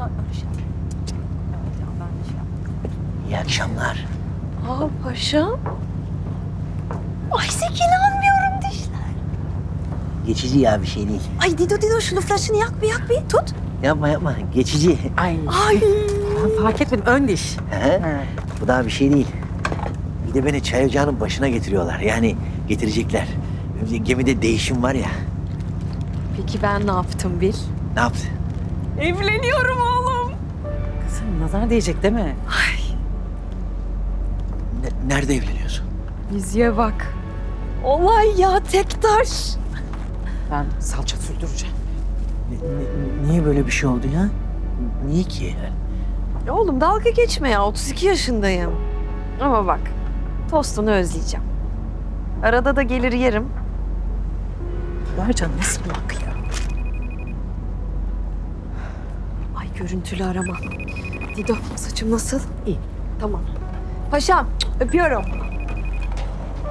aslında yaptım. Evet ya ben de şey yaptım. İyi akşamlar. Aa paşam. Ay Zeki inanmıyorum dişler. Geçici ya bir şey değil. Ay Dido Dido şunu flaşını yak bir yak bir tut. Yapma yapma. Geçici. Ay Ay. ben fark etmedim ön diş. He? Bu daha bir şey değil. Bir de beni çay ocağının başına getiriyorlar. Yani getirecekler. Gemide değişim var ya. Peki ben ne yaptım Bil? Ne yaptı? Evleniyorum oğlum. Kızım nazar değecek değil mi? Ay Ne- nerede evleniyorsun? yüzüğe bak. Olay ya tek taş. Ben salça sürdüreceğim. Ne- ne- niye böyle bir şey oldu ya? Niye ki? Ya Oğlum dalga geçme ya 32 yaşındayım. Ama bak tostunu özleyeceğim. Arada da gelir yerim. Ver canım nasıl bir bak ya. Ay görüntülü arama. Dido saçım nasıl? İyi. Tamam. Paşam öpüyorum.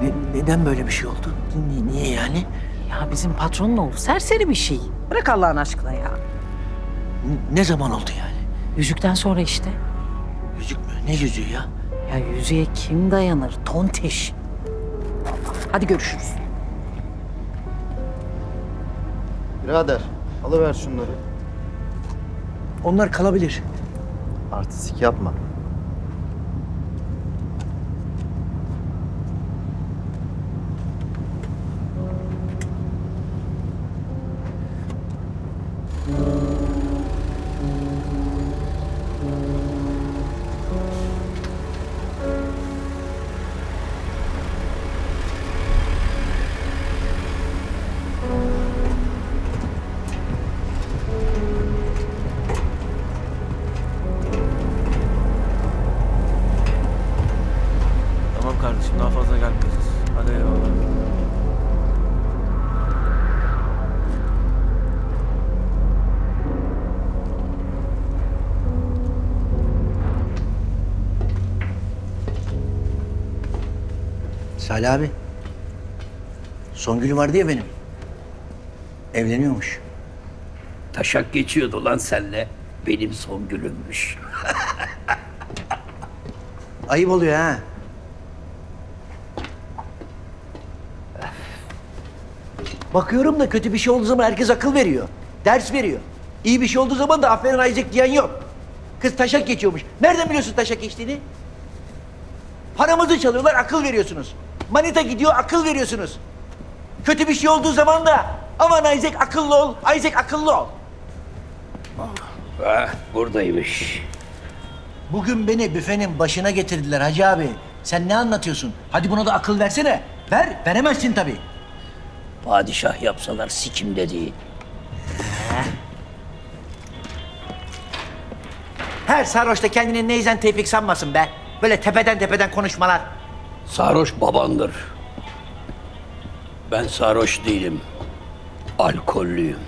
Ne- neden böyle bir şey oldu? Ni- niye yani? Ya bizim patronun oğlu serseri bir şey. Bırak Allah'ın aşkına ya. N- ne zaman oldu yani? Yüzükten sonra işte. Yüzük mü? Ne yüzüğü ya? Ya yüzüğe kim dayanır? Tontiş. Hadi görüşürüz. Birader alıver şunları. Onlar kalabilir. Artistik yapma. Kardeşim daha fazla gelmeyeceğiz. Hadi eyvallah. Salih abi. Songül'üm vardı ya benim. Evleniyormuş. Taşak geçiyordu lan senle. Benim son gülümmüş. Ayıp oluyor ha. Bakıyorum da kötü bir şey olduğu zaman herkes akıl veriyor. Ders veriyor. İyi bir şey olduğu zaman da aferin Isaac diyen yok. Kız taşak geçiyormuş. Nereden biliyorsun taşak geçtiğini? Paramızı çalıyorlar, akıl veriyorsunuz. Manita gidiyor, akıl veriyorsunuz. Kötü bir şey olduğu zaman da aman Isaac akıllı ol, Isaac akıllı ol. Ah, buradaymış. Bugün beni büfenin başına getirdiler Hacı abi. Sen ne anlatıyorsun? Hadi buna da akıl versene. Ver, veremezsin tabii. Padişah yapsalar sikimde değil. Her sarhoşta kendini neyzen tevfik sanmasın be. Böyle tepeden tepeden konuşmalar. Sarhoş babandır. Ben sarhoş değilim. Alkollüyüm.